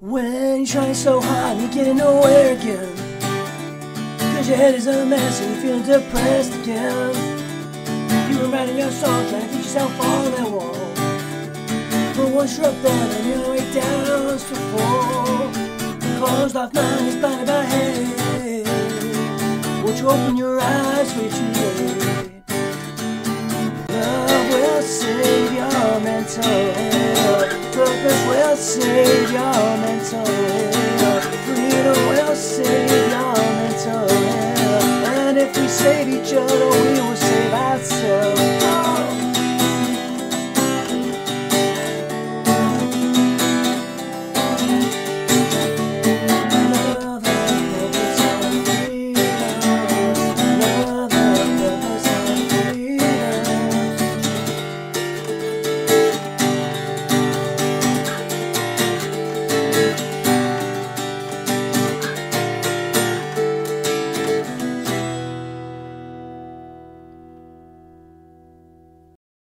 When you're trying so hard and you're getting nowhere again. Cause your head is a mess and you're feeling depressed again. You were writing your song trying to teach yourself on that wall. But once you're up there, then you're way down to fall. Closed off mind is blinded by hate. Won't you open your eyes for too late? Love will save your mental health. Purpose will save your we saved each other, we were